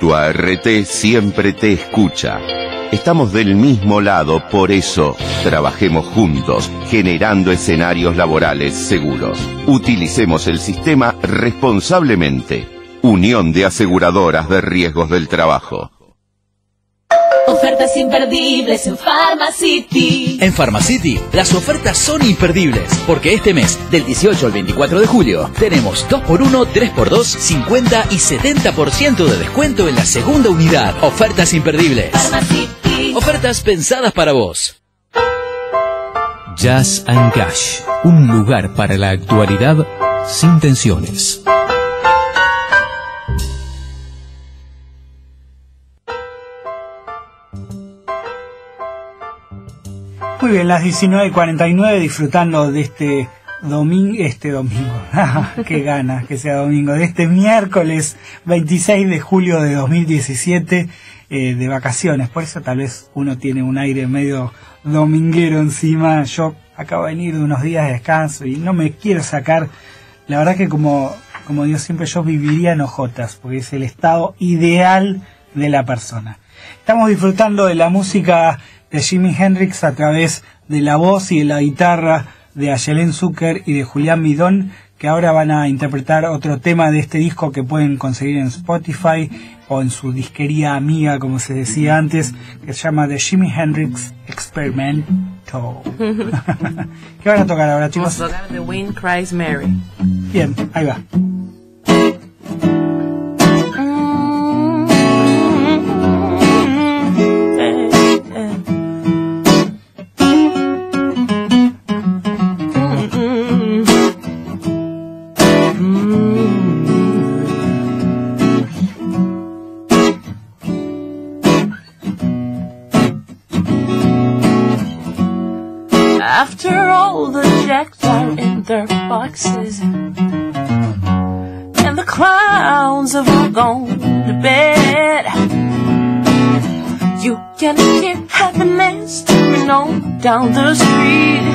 Tu ART siempre te escucha. Estamos del mismo lado, por eso trabajemos juntos, generando escenarios laborales seguros. Utilicemos el sistema responsablemente. Unión de Aseguradoras de Riesgos del Trabajo. Ofertas imperdibles en Pharmacity. En Pharmacity, las ofertas son imperdibles, porque este mes, del 18 al 24 de julio, tenemos 2x1, 3x2, 50 y 70% de descuento en la segunda unidad. Ofertas imperdibles. Pharmacity. Ofertas pensadas para vos. Jazz and Cash, un lugar para la actualidad sin tensiones. Muy bien, las 19.49 disfrutando de este domingo, este domingo, qué ganas que sea domingo, de este miércoles 26 de julio de 2017 eh, de vacaciones, por eso tal vez uno tiene un aire medio dominguero encima, yo acabo de venir de unos días de descanso y no me quiero sacar, la verdad que como, como digo siempre yo viviría en ojotas, porque es el estado ideal de la persona. Estamos disfrutando de la música de Jimi Hendrix a través de la voz y de la guitarra de Ayelen Zucker y de Julián Midón, que ahora van a interpretar otro tema de este disco que pueden conseguir en Spotify o en su disquería amiga, como se decía antes, que se llama The Jimi Hendrix Experiment. ¿Qué van a tocar ahora, chicos? Vamos a tocar The Wind Cries Mary. Bien, ahí va. Jacks are in their boxes. And the clowns have all gone to bed, you can hear happiness coming on down the street.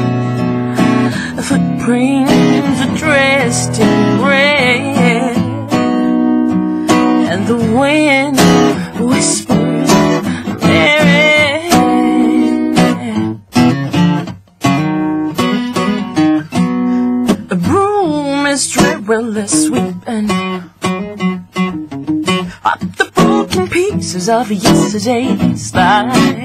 Footprints are dressed in red, and the wind whispers, of yesterday's is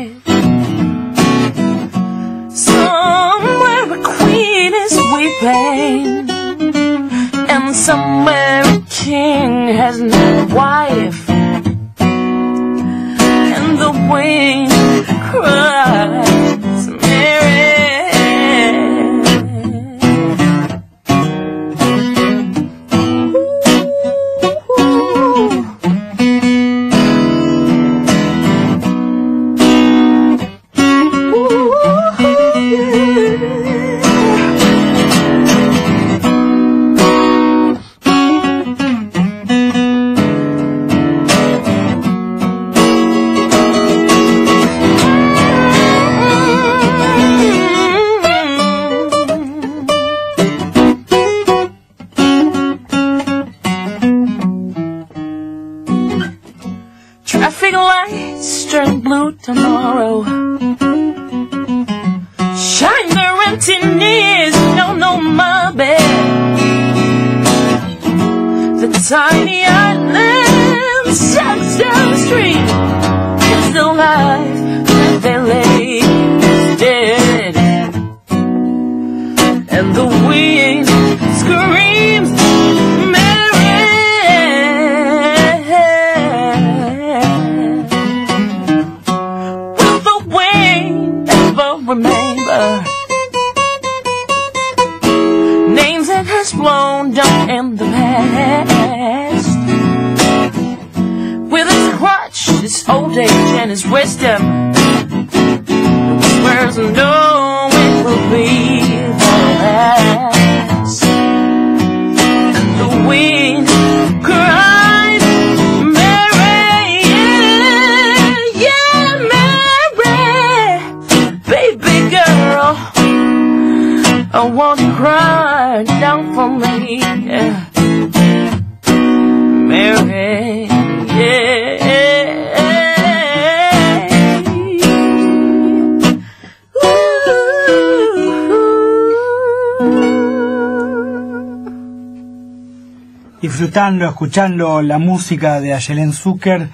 disfrutando, escuchando la música de Ayelen Zucker,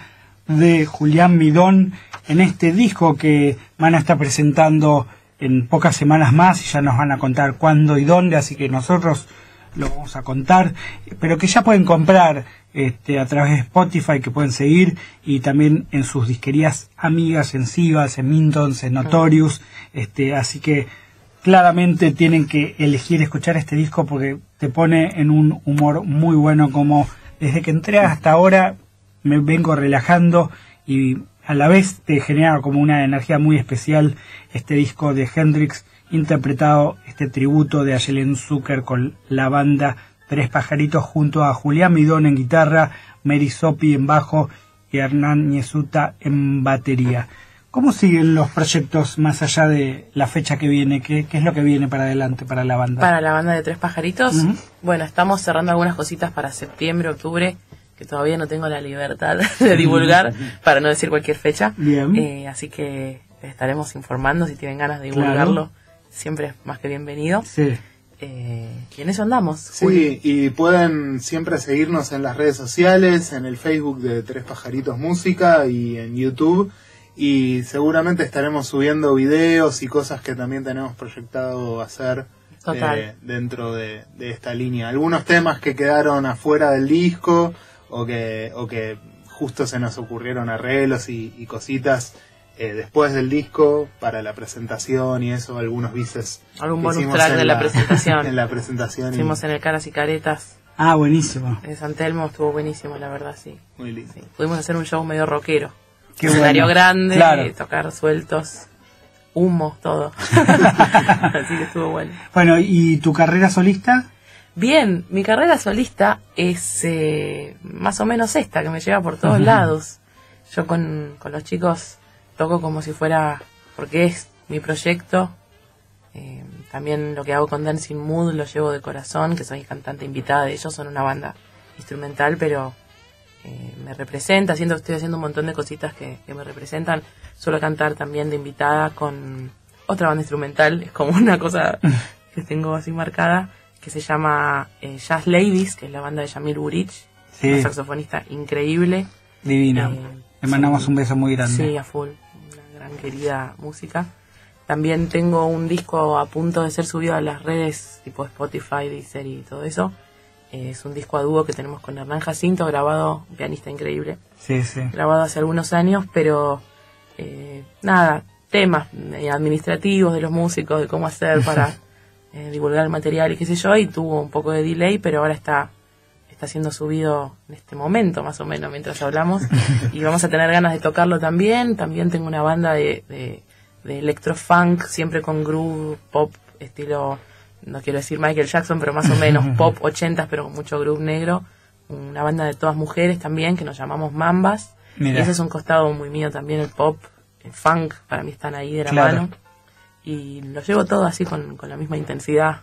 de Julián Midón, en este disco que van a estar presentando en pocas semanas más y ya nos van a contar cuándo y dónde, así que nosotros lo vamos a contar, pero que ya pueden comprar este, a través de Spotify, que pueden seguir, y también en sus disquerías amigas, en Sivas, en Mintons, en Notorious, este, así que claramente tienen que elegir escuchar este disco porque te pone en un humor muy bueno como desde que entré hasta ahora me vengo relajando y a la vez te genera como una energía muy especial este disco de Hendrix interpretado este tributo de Ayelen Zucker con la banda Tres Pajaritos junto a Julián Midón en guitarra, Mary Sopi en bajo y Hernán Niesuta en batería. ¿Cómo siguen los proyectos más allá de la fecha que viene? ¿Qué, qué es lo que viene para adelante para la banda? Para la banda de Tres Pajaritos, bueno, estamos cerrando algunas cositas para septiembre, octubre, que todavía no tengo la libertad de divulgar, para no decir cualquier fecha. Bien. Eh, así que estaremos informando si tienen ganas de Claro. divulgarlo. Siempre es más que bienvenido. Sí. Eh, y en eso andamos. Sí, y pueden siempre seguirnos en las redes sociales, en el Facebook de Tres Pajaritos Música y en YouTube. Y seguramente estaremos subiendo videos y cosas que también tenemos proyectado hacer eh, dentro de, de esta línea. Algunos temas que quedaron afuera del disco o que, o que justo se nos ocurrieron arreglos y, y cositas eh, después del disco para la presentación y eso, algunos bices. Algún bonus hicimos track en de la presentación. en la presentación. y- Hicimos en el Caras y Caretas. Ah, buenísimo. En San Telmo estuvo buenísimo, la verdad, sí. Muy lindo. Sí, Pudimos hacer un show medio rockero. Qué Escenario bueno. grande, Claro. tocar sueltos, humo, todo. Así que estuvo bueno. Bueno, ¿y tu carrera solista? Bien, mi carrera solista es eh, más o menos esta, que me lleva por todos lados. Yo con, con los chicos toco como si fuera, porque es mi proyecto. Eh, también lo que hago con Dancing Mood lo llevo de corazón, que soy cantante invitada de ellos, son una banda instrumental, pero eh, me representa, que estoy haciendo un montón de cositas que, que me representan. Suelo cantar también de invitada con otra banda instrumental, es como una cosa que tengo así marcada, que se llama eh, Jazz Ladies, que es la banda de Yamil Burich, Sí. una saxofonista increíble. Divina. Eh, Le mandamos sí. un beso muy grande. Sí, a full, una gran querida música. También tengo un disco a punto de ser subido a las redes tipo Spotify, Deezer y todo eso. Es un disco a dúo que tenemos con Hernán Jacinto, grabado, un pianista increíble. Sí, sí. Grabado hace algunos años, pero eh, nada, temas eh, administrativos de los músicos, de cómo hacer para eh, divulgar el material y qué sé yo, y tuvo un poco de delay, pero ahora está está siendo subido en este momento más o menos mientras hablamos y vamos a tener ganas de tocarlo también también tengo una banda de, de, de electrofunk siempre con groove pop estilo no quiero decir Michael Jackson pero más o menos pop 80 pero con mucho groove negro una banda de todas mujeres también que nos llamamos Mambas Mira. y ese es un costado muy mío también el pop el funk para mí están ahí de la Claro. mano y lo llevo todo así con, con la misma intensidad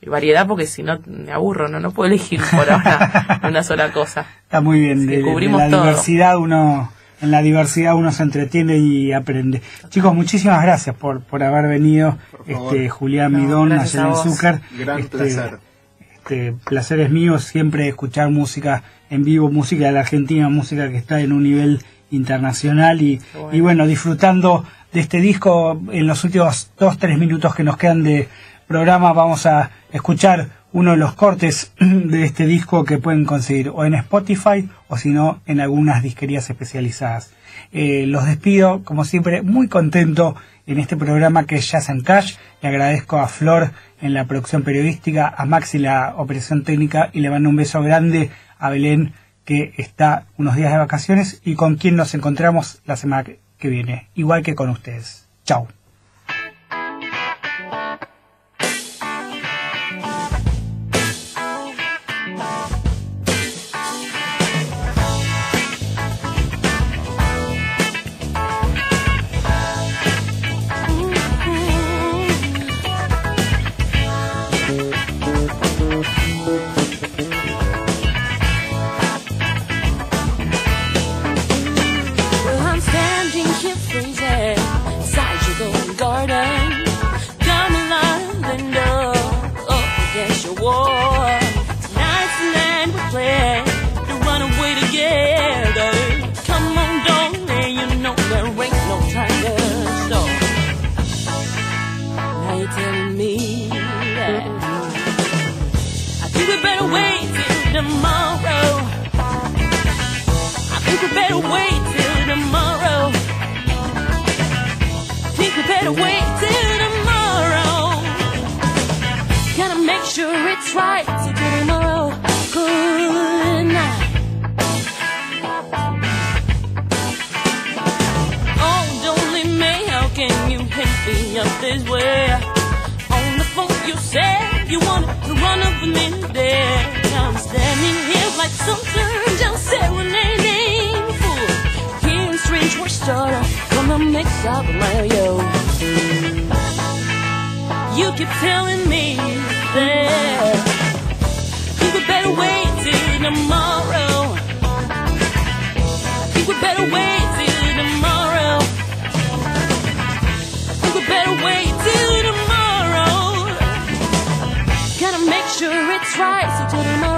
y variedad porque si no me aburro, no no puedo elegir por ahora una sola cosa. Está muy bien. De cubrimos la todo. diversidad uno, en la diversidad uno se entretiene y aprende. Chicos, muchísimas gracias por, por haber venido. favor. Este, Julián No, Midón, Nayeli. Zúcar. Gran Este, placer. Este, placer es mío siempre escuchar música en vivo, música de la Argentina, música que está en un nivel internacional y, bueno. y bueno, disfrutando de este disco en los últimos dos, tres minutos que nos quedan de programa vamos a escuchar uno de los cortes de este disco que pueden conseguir o en Spotify o si no en algunas disquerías especializadas. Eh, los despido, como siempre, muy contento en este programa que es Jazz and Cash. Le agradezco a Flor en la producción periodística, a Maxi la operación técnica y le mando un beso grande a Belén que está unos días de vacaciones y con quien nos encontramos la semana que viene, igual que con ustedes. Chau. Better wait till tomorrow. I think we better wait till tomorrow. Think we better wait till tomorrow. Gotta make sure it's right. So till tomorrow, good night. Oh, don't leave me. How can you hit me up this way? On the phone, you said you wanted to run with me I'm standing here like some turned down serenading fool. Hearing strange words mix up. You keep telling me that you would better wait till tomorrow. Think we better wait till tomorrow. right, so do the.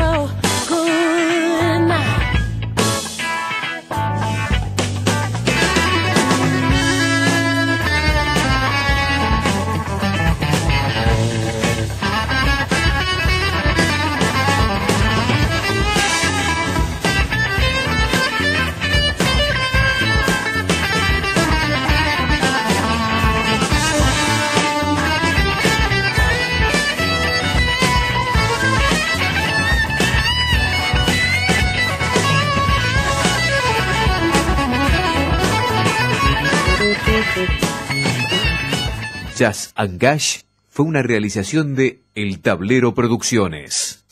Jazz and Gash fue una realización de El Tablero Producciones.